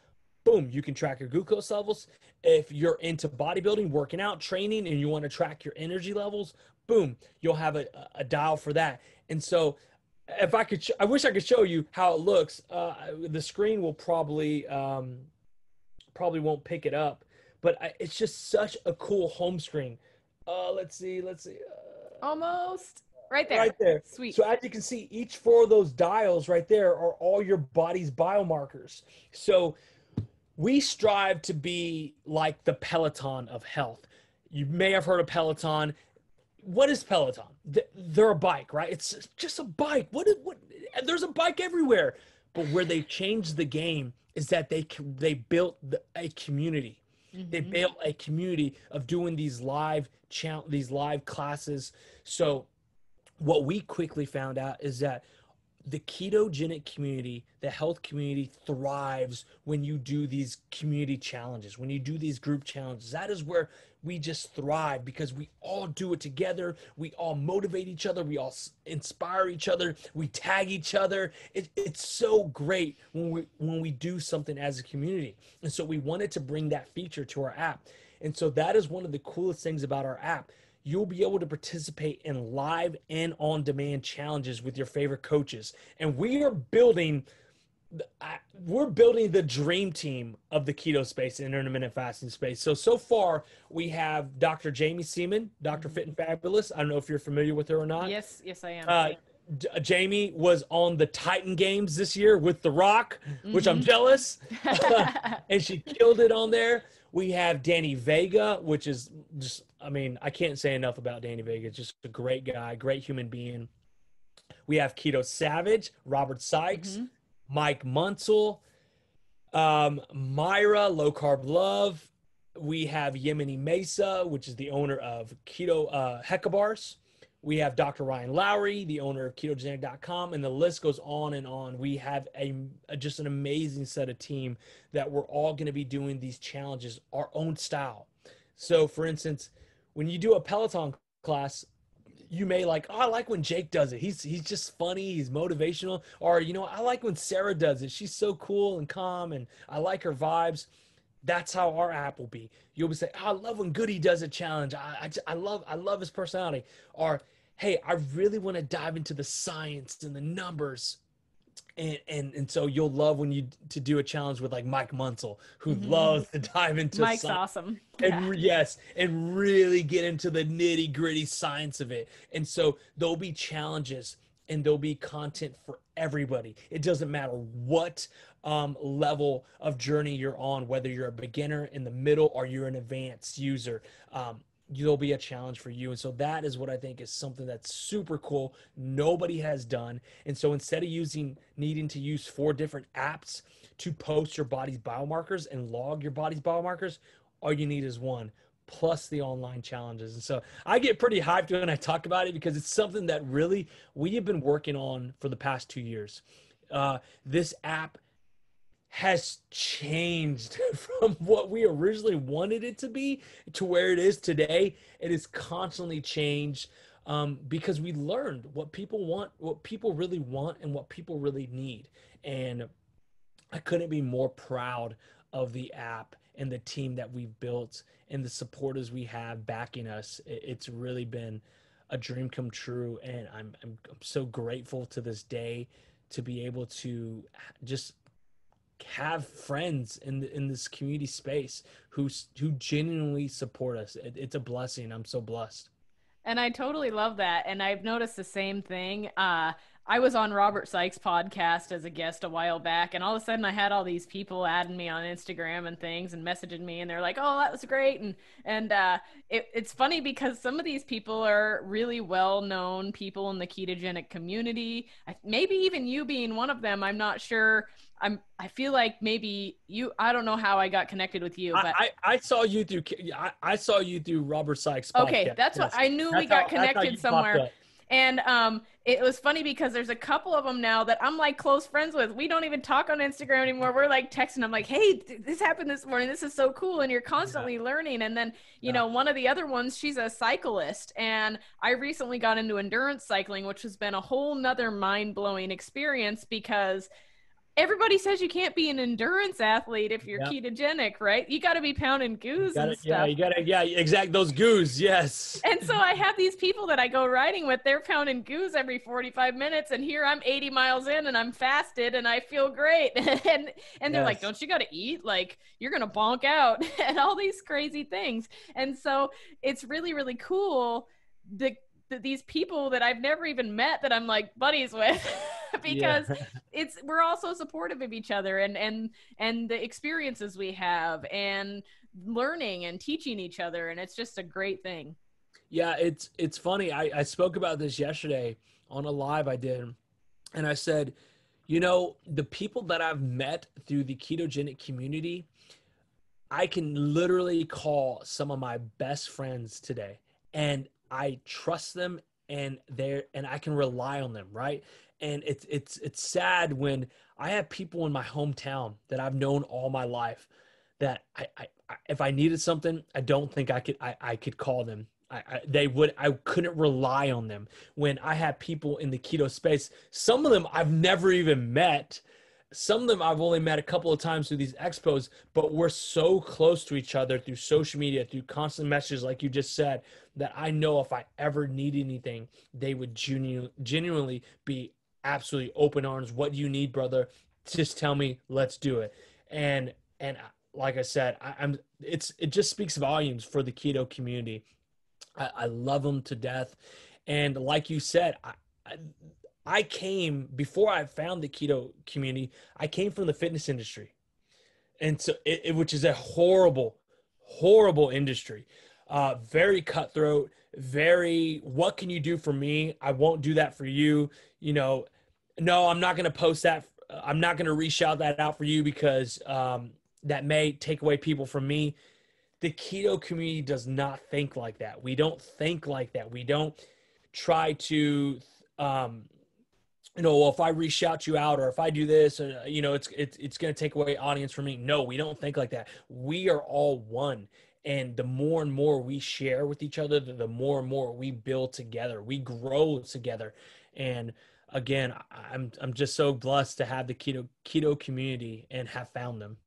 B: boom you can track your glucose levels. If you're into bodybuilding working out training and you want to track your energy levels boom you'll have a, a dial for that and so if I could, sh- I wish I could show you how it looks. Uh, the screen will probably, um, probably won't pick it up, but I, it's just such a cool home screen. Uh, let's see, let's see.
A: Uh, Almost right there.
B: Right there.
A: Sweet.
B: So as you can see, each four of those dials right there are all your body's biomarkers. So we strive to be like the Peloton of health. You may have heard of Peloton what is Peloton? They're a bike, right? It's just a bike. What? Is, what? There's a bike everywhere. But where they changed the game is that they they built a community. Mm-hmm. They built a community of doing these live cha- these live classes. So what we quickly found out is that the ketogenic community, the health community thrives when you do these community challenges, when you do these group challenges. That is where we just thrive because we all do it together. We all motivate each other. We all inspire each other. We tag each other. It, it's so great when we when we do something as a community. And so we wanted to bring that feature to our app. And so that is one of the coolest things about our app. You'll be able to participate in live and on demand challenges with your favorite coaches. And we are building I, we're building the dream team of the keto space and intermittent fasting space. So so far we have Dr. Jaime Seeman, doctor mm-hmm. Fit and Fabulous. I don't know if you're familiar with her or not.
A: Yes, yes, I am.
B: Uh, D- Jaime was on the Titan Games this year with The Rock, mm-hmm. which I'm mm-hmm. jealous, and she killed it on there. We have Danny Vega, which is just, I mean, I can't say enough about Danny Vega. Just a great guy, great human being. We have Keto Savage, Robert Sykes. Mm-hmm Mike Mutzel, um, Mayra, Low Carb Love. We have Yemeni Mesa, which is the owner of Keto uh, Heka Bars. We have Dr. Ryan Lowery, the owner of ketogenic.com, and the list goes on and on. We have a, a just an amazing set of team that we're all going to be doing these challenges our own style. So, for instance, when you do a Peloton class, you may like, oh, I like when Jake does it. He's he's just funny, he's motivational. Or you know, I like when Sarah does it. She's so cool and calm, and I like her vibes. That's how our app will be. You'll be saying, oh, I love when Goody does a challenge. I, I, I love I love his personality. Or hey, I really want to dive into the science and the numbers and and and so you'll love when you to do a challenge with like Mike Mutzel, who mm-hmm. loves to dive into
A: Mike's awesome,
B: and yeah. yes, and really get into the nitty gritty science of it. And so there'll be challenges and there'll be content for everybody. It doesn't matter what um, level of journey you're on, whether you're a beginner, in the middle, or you're an advanced user. Um, there'll be a challenge for you. And so that is what I think is something that's super cool. Nobody has done. And so instead of using needing to use four different apps to post your body's biomarkers and log your body's biomarkers, all you need is one plus the online challenges. And so I get pretty hyped when I talk about it because it's something that really we have been working on for the past two years. Uh, this app has changed from what we originally wanted it to be to where it is today. It has constantly changed um, because we learned what people want, what people really want, and what people really need. And I couldn't be more proud of the app and the team that we've built and the supporters we have backing us. It's really been a dream come true, and I'm, I'm, I'm so grateful to this day to be able to just have friends in the, in this community space who who genuinely support us. It, it's a blessing. I'm so blessed.
A: And I totally love that. And I've noticed the same thing. Uh, I was on Robert Sykes' podcast as a guest a while back, and all of a sudden I had all these people adding me on Instagram and things and messaging me, and they're like, "Oh, that was great," and and uh, it, it's funny because some of these people are really well known people in the ketogenic community. Maybe even you being one of them. I'm not sure. I'm. I feel like maybe you. I don't know how I got connected with you, but
B: I, I, I saw you through. I, I, saw you through Robert Sykes.
A: Podcast. Okay, that's what I knew. That's we got how, connected somewhere. And um, it was funny because there's a couple of them now that I'm like close friends with. We don't even talk on Instagram anymore. We're like texting. I'm like, hey, this happened this morning. This is so cool. And you're constantly yeah. learning. And then, you yeah. know, one of the other ones, she's a cyclist. And I recently got into endurance cycling, which has been a whole nother mind blowing experience because – everybody says you can't be an endurance athlete if you're yep. ketogenic, right? You got to be pounding goos
B: gotta,
A: and stuff.
B: Yeah, you got to, yeah, exact those goos, yes.
A: And so I have these people that I go riding with. They're pounding goos every 45 minutes, and here I'm 80 miles in, and I'm fasted, and I feel great. and and they're like, "Don't you got to eat? Like you're gonna bonk out," and all these crazy things. And so it's really, really cool. The these people that I've never even met that I'm like buddies with because yeah. it's we're all so supportive of each other and and and the experiences we have and learning and teaching each other and it's just a great thing.
B: Yeah, it's it's funny. I, I spoke about this yesterday on a live I did and I said, you know, the people that I've met through the ketogenic community, I can literally call some of my best friends today. And I trust them and they're and I can rely on them, right? And it's it's it's sad when I have people in my hometown that I've known all my life that I, I, I if I needed something, I don't think I could I, I could call them. I, I, they would I couldn't rely on them when I have people in the keto space. Some of them I've never even met some of them I've only met a couple of times through these expos, but we're so close to each other through social media, through constant messages, like you just said, that I know if I ever need anything, they would genu- genuinely be absolutely open arms. What do you need, brother? Just tell me, let's do it. And and like I said, I, am it's it just speaks volumes for the keto community. I, I love them to death, and like you said, I, I I came before I found the keto community. I came from the fitness industry, and so it, it, which is a horrible, horrible industry. Uh, very cutthroat. Very. What can you do for me? I won't do that for you. You know, no, I'm not going to post that. I'm not going to reshout that out for you because um, that may take away people from me. The keto community does not think like that. We don't think like that. We don't try to um, you know, well, if I reshout you out or if I do this, uh, you know, it's it's it's going to take away audience from me. No, we don't think like that. We are all one, and the more and more we share with each other, the more and more we build together. We grow together, and again, I'm I'm just so blessed to have the keto keto community and have found them.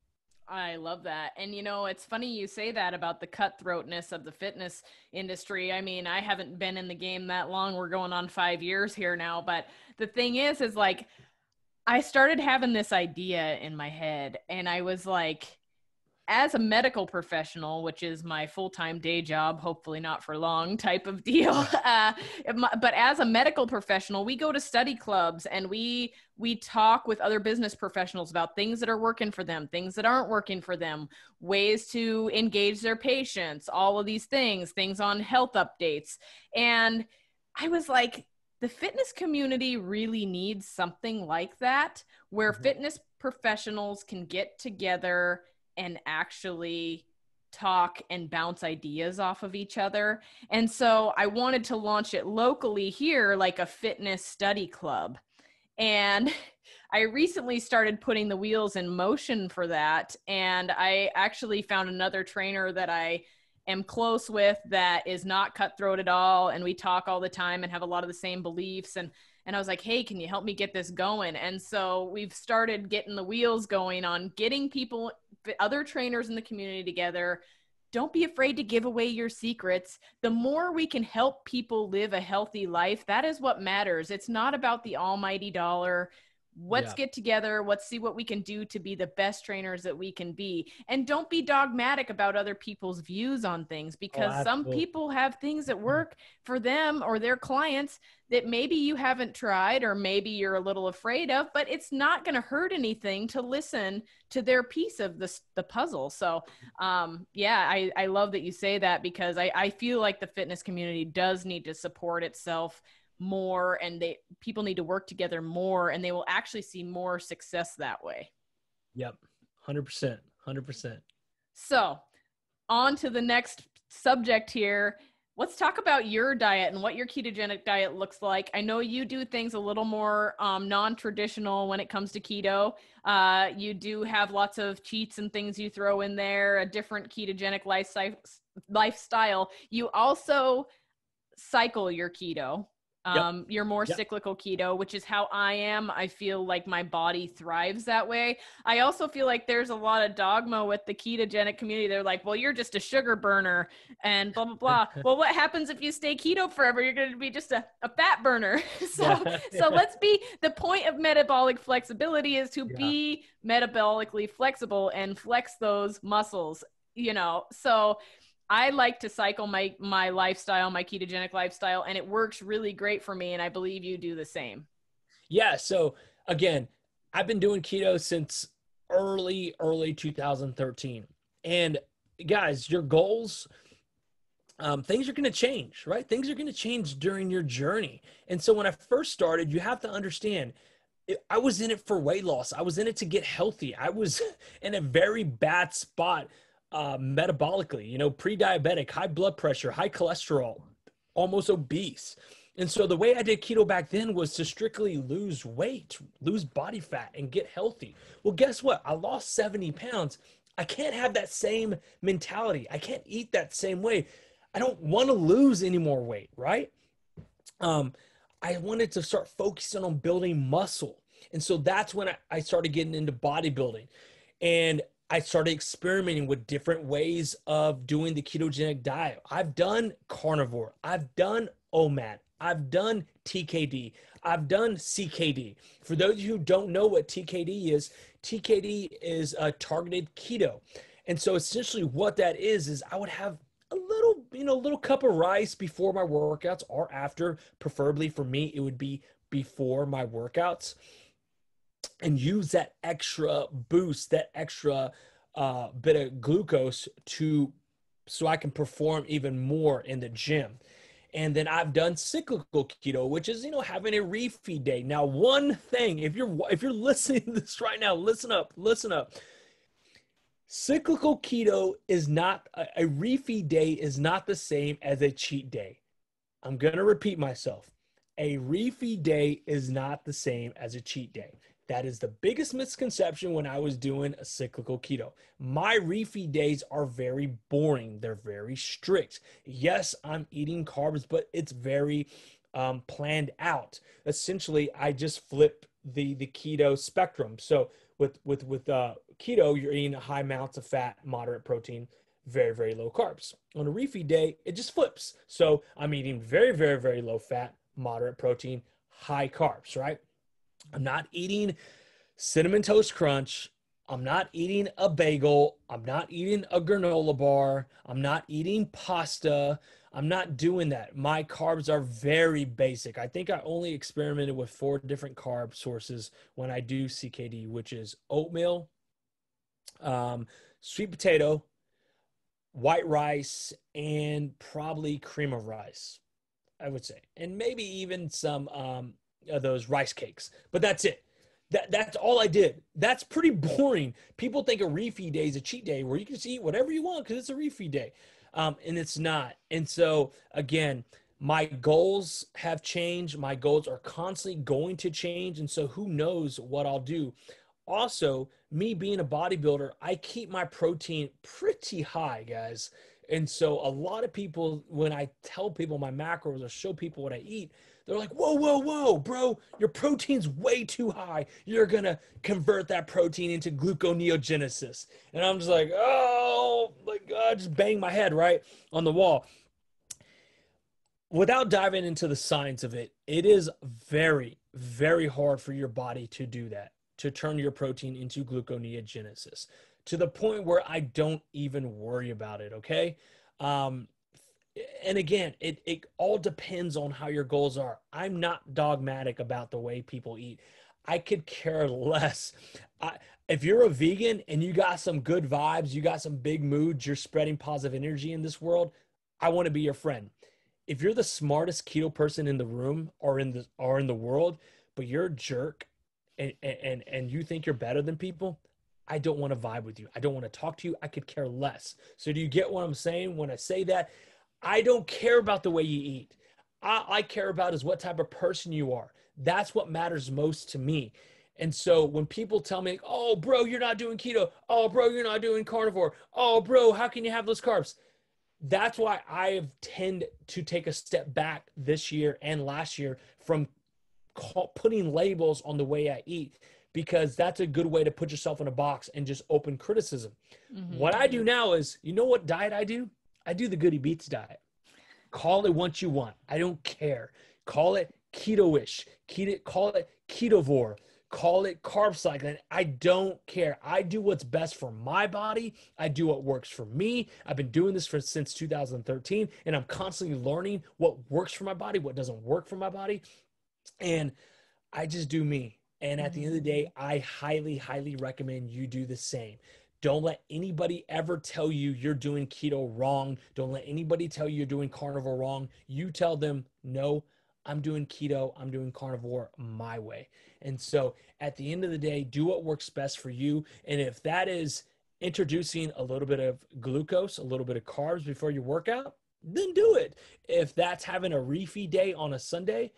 A: I love that. And you know, it's funny you say that about the cutthroatness of the fitness industry. I mean, I haven't been in the game that long. We're going on 5 years here now, but the thing is is like I started having this idea in my head and I was like as a medical professional, which is my full time day job, hopefully not for long type of deal, uh, but as a medical professional, we go to study clubs and we we talk with other business professionals about things that are working for them, things that aren't working for them, ways to engage their patients, all of these things, things on health updates, and I was like, the fitness community really needs something like that, where mm-hmm. fitness professionals can get together and actually talk and bounce ideas off of each other. And so I wanted to launch it locally here, like a fitness study club. And I recently started putting the wheels in motion for that. And I actually found another trainer that I am close with that is not cutthroat at all. And we talk all the time and have a lot of the same beliefs. And and I was like, hey, can you help me get this going? And so we've started getting the wheels going on getting people, other trainers in the community together. Don't be afraid to give away your secrets. The more we can help people live a healthy life, that is what matters. It's not about the almighty dollar let's yeah. get together. Let's see what we can do to be the best trainers that we can be. And don't be dogmatic about other people's views on things because oh, some people have things that work for them or their clients that maybe you haven't tried or maybe you're a little afraid of but it's not going to hurt anything to listen to their piece of the, the puzzle. So um, yeah I, I love that you say that because I, I feel like the fitness community does need to support itself more and they people need to work together more and they will actually see more success that way.
B: Yep. 100% 100%
A: so on to the next subject here. Let's talk about your diet and what your ketogenic diet looks like. I know you do things a little more um, non-traditional when it comes to keto. Uh, you do have lots of cheats and things you throw in there a different ketogenic lifestyle lifestyle. You also cycle your keto um yep. you're more yep. cyclical keto which is how i am i feel like my body thrives that way i also feel like there's a lot of dogma with the ketogenic community they're like well you're just a sugar burner and blah blah blah well what happens if you stay keto forever you're going to be just a, a fat burner so yeah. so let's be the point of metabolic flexibility is to yeah. be metabolically flexible and flex those muscles you know so I like to cycle my my lifestyle, my ketogenic lifestyle, and it works really great for me. And I believe you do the same.
B: Yeah. So again, I've been doing keto since early, early 2013. And guys, your goals, um, things are going to change, right? Things are going to change during your journey. And so when I first started, you have to understand I was in it for weight loss. I was in it to get healthy. I was in a very bad spot uh, metabolically, you know, pre diabetic, high blood pressure, high cholesterol, almost obese. And so the way I did keto back then was to strictly lose weight, lose body fat, and get healthy. Well, guess what? I lost 70 pounds. I can't have that same mentality. I can't eat that same way. I don't want to lose any more weight, right? Um, I wanted to start focusing on building muscle. And so that's when I, I started getting into bodybuilding. And I started experimenting with different ways of doing the ketogenic diet. I've done carnivore, I've done OMAD, I've done TKD, I've done CKD. For those who don't know what TKD is, TKD is a targeted keto. And so essentially what that is is I would have a little, you know, little cup of rice before my workouts or after, preferably for me it would be before my workouts and use that extra boost, that extra uh, bit of glucose to so I can perform even more in the gym. And then I've done cyclical keto, which is you know having a refeed day. Now, one thing, if you're if you're listening to this right now, listen up, listen up. Cyclical keto is not a, a refeed day is not the same as a cheat day. I'm gonna repeat myself. A refeed day is not the same as a cheat day. That is the biggest misconception when I was doing a cyclical keto. My refeed days are very boring. They're very strict. Yes, I'm eating carbs, but it's very um, planned out. Essentially, I just flip the the keto spectrum. So with with with uh, keto, you're eating high amounts of fat, moderate protein, very very low carbs. On a refeed day, it just flips. So I'm eating very very very low fat, moderate protein, high carbs. Right I'm not eating cinnamon toast crunch I'm not eating a bagel. I'm not eating a granola bar. I'm not eating pasta. I'm not doing that. My carbs are very basic. I think I only experimented with four different carb sources when I do CKD, which is oatmeal, um, sweet potato, white rice, and probably cream of rice, I would say. And maybe even some um, of those rice cakes. But that's it. That, that's all I did. That's pretty boring. People think a refeed day is a cheat day where you can just eat whatever you want because it's a refeed day um, and it's not. And so again, my goals have changed. My goals are constantly going to change, and so who knows what I'll do. Also, me being a bodybuilder, I keep my protein pretty high, guys. And so a lot of people, when I tell people my macros or show people what I eat, they're like, whoa, whoa, whoa, bro, your protein's way too high. You're going to convert that protein into gluconeogenesis. And I'm just like, oh my God, just bang my head right on the wall. Without diving into the science of it, it is very, very hard for your body to do that, to turn your protein into gluconeogenesis to the point where I don't even worry about it. Okay. Um, and again, it, it all depends on how your goals are. I'm not dogmatic about the way people eat. I could care less. I, if you're a vegan and you got some good vibes, you got some big moods, you're spreading positive energy in this world, I want to be your friend. If you're the smartest keto person in the room or in the or in the world, but you're a jerk and and and you think you're better than people, I don't want to vibe with you. I don't want to talk to you. I could care less. So do you get what I'm saying when I say that? I don't care about the way you eat. All I care about is what type of person you are. That's what matters most to me. And so when people tell me, oh, bro, you're not doing keto. Oh, bro, you're not doing carnivore. Oh, bro, how can you have those carbs? That's why I have tend to take a step back this year and last year from putting labels on the way I eat because that's a good way to put yourself in a box and just open criticism. Mm-hmm. What I do now is, you know what diet I do? I do the Goody Beats diet. Call it what you want. I don't care. Call it keto-ish. Keto, call it ketovore. Call it carb cycling. I don't care. I do what's best for my body. I do what works for me. I've been doing this for since 2013, and I'm constantly learning what works for my body, what doesn't work for my body, and I just do me. And at the end of the day. I highly, highly recommend you do the same. Don't let anybody ever tell you you're doing keto wrong. Don't let anybody tell you you're doing carnivore wrong. You tell them, no, I'm doing keto, I'm doing carnivore my way. And so at the end of the day, do what works best for you. And if that is introducing a little bit of glucose, a little bit of carbs before your workout, then do it. If that's having a refeed day on a Sunday,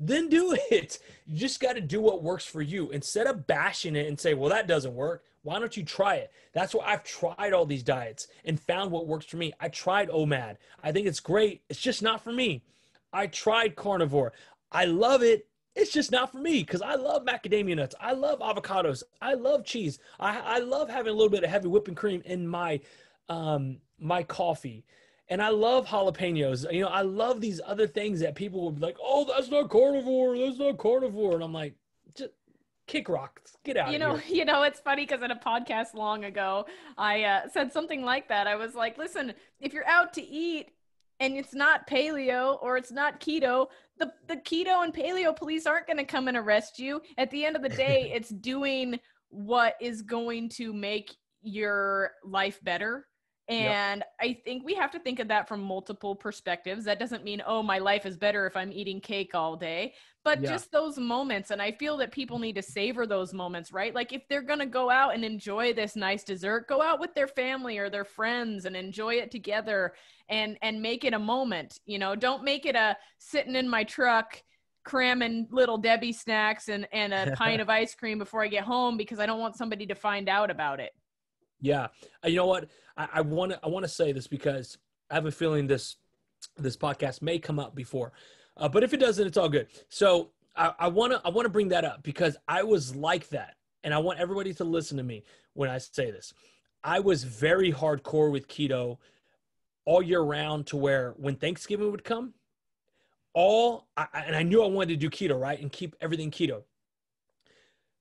B: then do it. You just got to do what works for you. Instead of bashing it and say, well, that doesn't work, why don't you try it? That's why I've tried all these diets and found what works for me. I tried OMAD. I think it's great. It's just not for me. I tried carnivore. I love it. It's just not for me because I love macadamia nuts. I love avocados. I love cheese. I, I love having a little bit of heavy whipping cream in my um, my coffee and I love jalapenos. You know, I love these other things that people will be like, "Oh, that's not carnivore. That's not carnivore," and I'm like, just kick rocks, get out.
A: You know,
B: here.
A: you know, it's funny because in a podcast long ago, I uh, said something like that. I was like, "Listen, if you're out to eat." And it's not paleo or it's not keto. The the keto and paleo police aren't going to come and arrest you. At the end of the day, it's doing what is going to make your life better and yep. I think we have to think of that from multiple perspectives. That doesn't mean, oh, my life is better if I'm eating cake all day, but yeah. just those moments. And I feel that people need to savor those moments, right? Like if they're going to go out and enjoy this nice dessert, go out with their family or their friends and enjoy it together and and make it a moment. You know, don't make it a sitting in my truck cramming little Debbie snacks and and a pint of ice cream before I get home because I don't want somebody to find out about it.
B: Yeah, uh, you know what? I want to I want to say this because I have a feeling this this podcast may come up before, uh, but if it doesn't, it's all good. So I want to I want to bring that up because I was like that, and I want everybody to listen to me when I say this. I was very hardcore with keto all year round to where when Thanksgiving would come, all I, and I knew I wanted to do keto right and keep everything keto.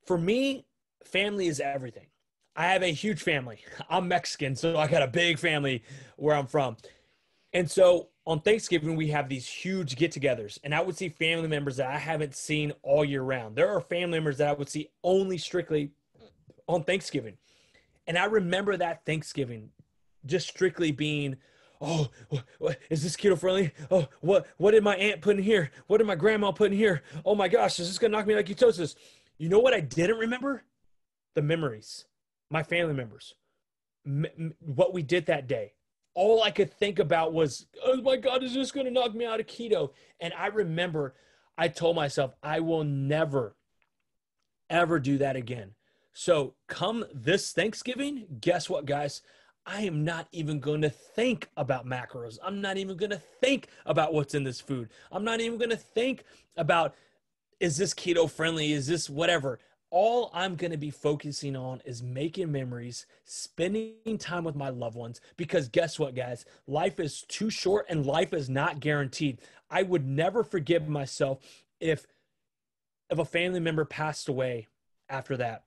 B: For me, family is everything. I have a huge family. I'm Mexican, so I got a big family where I'm from. And so on Thanksgiving, we have these huge get togethers, and I would see family members that I haven't seen all year round. There are family members that I would see only strictly on Thanksgiving. And I remember that Thanksgiving just strictly being, oh, is this keto friendly? Oh, what what did my aunt put in here? What did my grandma put in here? Oh my gosh, is this gonna knock me like ketosis? You know what I didn't remember? The memories, my family members, M- what we did that day. All I could think about was, oh my God, is this gonna knock me out of keto? And I remember I told myself, I will never, ever do that again. So come this Thanksgiving, guess what, guys? I am not even going to think about macros. I'm not even going to think about what's in this food. I'm not even going to think about is this keto friendly? Is this whatever? All I'm going to be focusing on is making memories, spending time with my loved ones. Because guess what, guys? Life is too short and life is not guaranteed. I would never forgive myself if if a family member passed away after that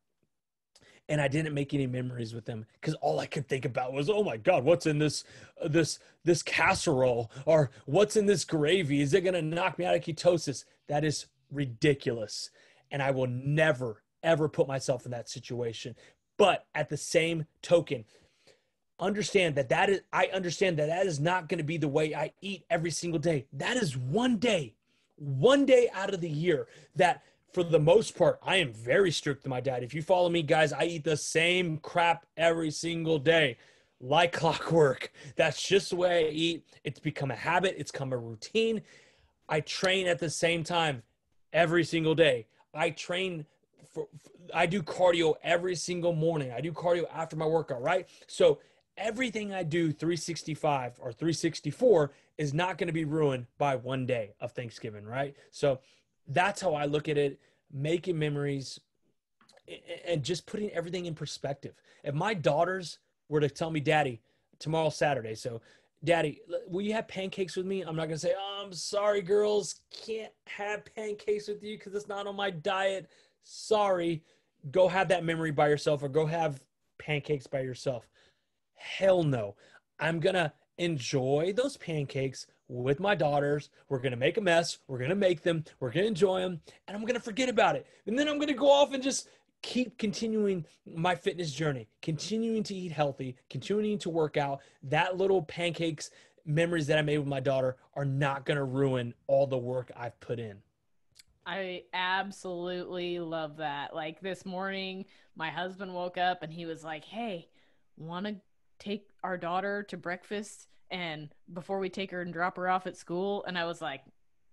B: and I didn't make any memories with them because all I could think about was, oh my god, what's in this this this casserole or what's in this gravy? Is it gonna knock me out of ketosis? That is ridiculous, and I will never ever put myself in that situation. But at the same token, understand that that is I understand that that is not going to be the way I eat every single day. That is one day, one day out of the year that for the most part, I am very strict to my diet. If you follow me, guys, I eat the same crap every single day, like clockwork. That's just the way I eat. It's become a habit, it's become a routine. I train at the same time every single day. I train for, I do cardio every single morning. I do cardio after my workout, right? So everything I do 365 or 364 is not going to be ruined by one day of Thanksgiving, right? So that's how I look at it, making memories and just putting everything in perspective. If my daughters were to tell me, Daddy, tomorrow's Saturday, so Daddy, will you have pancakes with me? I'm not gonna say, oh, I'm sorry, girls, can't have pancakes with you because it's not on my diet. Sorry, go have that memory by yourself or go have pancakes by yourself. Hell no. I'm gonna enjoy those pancakes with my daughters. We're going to make a mess. We're going to make them. We're going to enjoy them. And I'm going to forget about it. And then I'm going to go off and just keep continuing my fitness journey, continuing to eat healthy, continuing to work out. That little pancakes memories that I made with my daughter are not going to ruin all the work I've put in.
A: I absolutely love that. Like this morning, my husband woke up and he was like, Hey, want to take our daughter to breakfast and before we take her and drop her off at school and i was like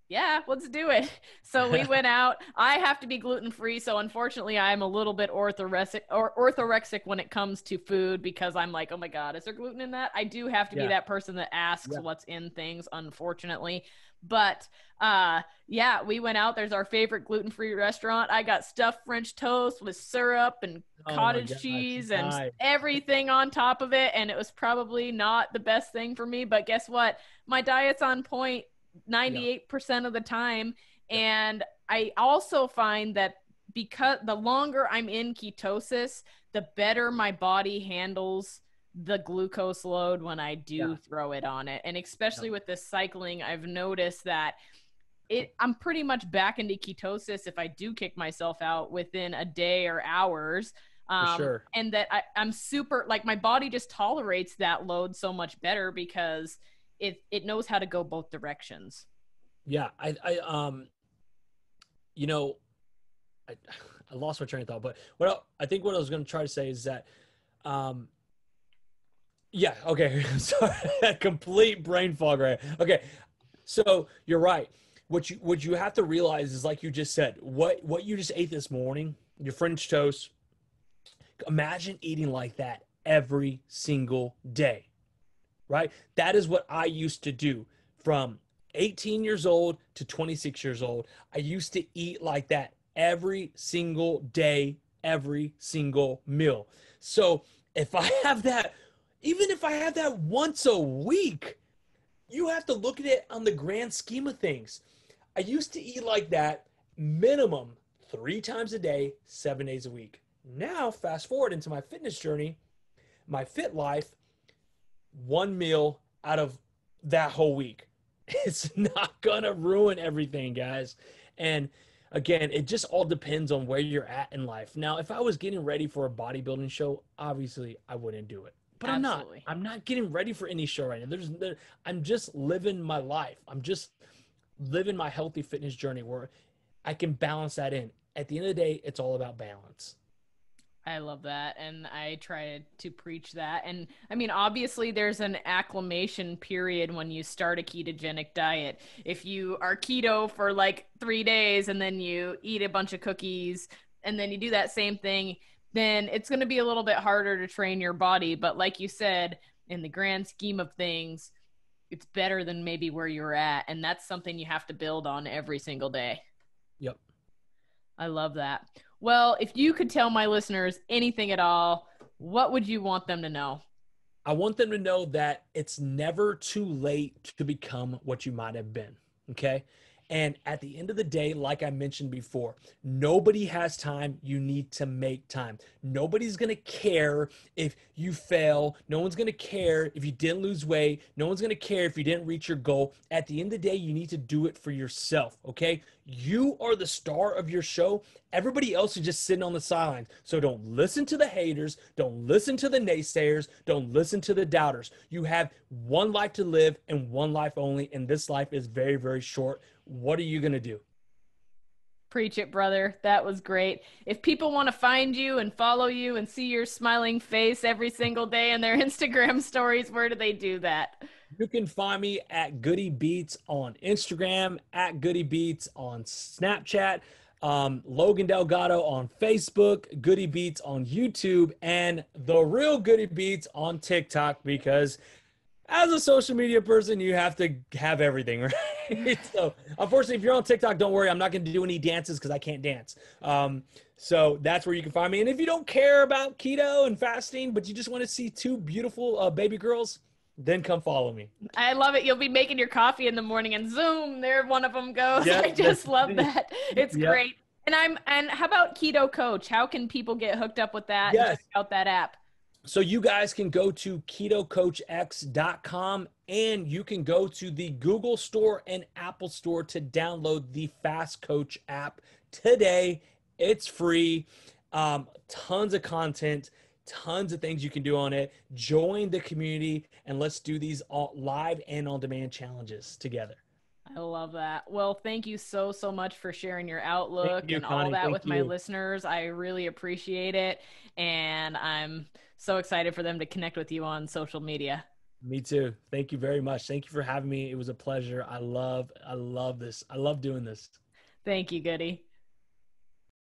A: yeah let's do it so we went out i have to be gluten free so unfortunately i'm a little bit orthorexic or orthorexic when it comes to food because i'm like oh my god is there gluten in that i do have to yeah. be that person that asks yeah. what's in things unfortunately but uh, yeah, we went out. There's our favorite gluten free restaurant. I got stuffed French toast with syrup and oh cottage cheese and nice. everything on top of it. And it was probably not the best thing for me. But guess what? My diet's on point 98% yeah. of the time. Yeah. And I also find that because the longer I'm in ketosis, the better my body handles the glucose load when I do yeah. throw it on it. And especially yeah. with this cycling, I've noticed that it I'm pretty much back into ketosis if I do kick myself out within a day or hours. Um, sure. and that I, I'm super like my body just tolerates that load so much better because it it knows how to go both directions.
B: Yeah, I I um you know I I lost my train of thought, but what I, I think what I was going to try to say is that um yeah. Okay. Sorry. Complete brain fog. Right. Okay. So you're right. What you what you have to realize is, like you just said, what what you just ate this morning, your French toast. Imagine eating like that every single day, right? That is what I used to do from 18 years old to 26 years old. I used to eat like that every single day, every single meal. So if I have that even if I have that once a week, you have to look at it on the grand scheme of things. I used to eat like that minimum three times a day, seven days a week. Now, fast forward into my fitness journey, my fit life, one meal out of that whole week. It's not going to ruin everything, guys. And again, it just all depends on where you're at in life. Now, if I was getting ready for a bodybuilding show, obviously I wouldn't do it. But Absolutely. I'm not. I'm not getting ready for any show right now. There's there, I'm just living my life. I'm just living my healthy fitness journey where I can balance that in. At the end of the day, it's all about balance.
A: I love that. And I try to preach that. And I mean, obviously, there's an acclimation period when you start a ketogenic diet. If you are keto for like three days and then you eat a bunch of cookies and then you do that same thing, then it's going to be a little bit harder to train your body. But like you said, in the grand scheme of things, it's better than maybe where you're at. And that's something you have to build on every single day.
B: Yep.
A: I love that. Well, if you could tell my listeners anything at all, what would you want them to know?
B: I want them to know that it's never too late to become what you might have been. Okay. And at the end of the day, like I mentioned before, nobody has time. You need to make time. Nobody's going to care if you fail. No one's going to care if you didn't lose weight. No one's going to care if you didn't reach your goal. At the end of the day, you need to do it for yourself. Okay. You are the star of your show. Everybody else is just sitting on the sidelines. So don't listen to the haters. Don't listen to the naysayers. Don't listen to the doubters. You have one life to live and one life only. And this life is very, very short. What are you going to do?
A: Preach it, brother. That was great. If people want to find you and follow you and see your smiling face every single day in their Instagram stories, where do they do that?
B: You can find me at Goody Beats on Instagram, at Goody Beats on Snapchat, um, Logan Delgado on Facebook, Goody Beats on YouTube, and The Real Goody Beats on TikTok because as a social media person, you have to have everything, right? so, unfortunately, if you're on TikTok, don't worry. I'm not going to do any dances because I can't dance. Um, so that's where you can find me. And if you don't care about keto and fasting, but you just want to see two beautiful uh, baby girls, then come follow me.
A: I love it. You'll be making your coffee in the morning and zoom, there one of them goes. Yep. I just love that. It's yep. great. And I'm and how about Keto Coach? How can people get hooked up with that yes. check out that app?
B: So you guys can go to ketocoachx.com and you can go to the Google Store and Apple Store to download the Fast Coach app today. It's free. Um, tons of content tons of things you can do on it. Join the community and let's do these all live and on demand challenges together.
A: I love that. Well, thank you so, so much for sharing your outlook you, and Connie. all that thank with you. my listeners. I really appreciate it. And I'm so excited for them to connect with you on social media.
B: Me too. Thank you very much. Thank you for having me. It was a pleasure. I love, I love this. I love doing this.
A: Thank you, Goody.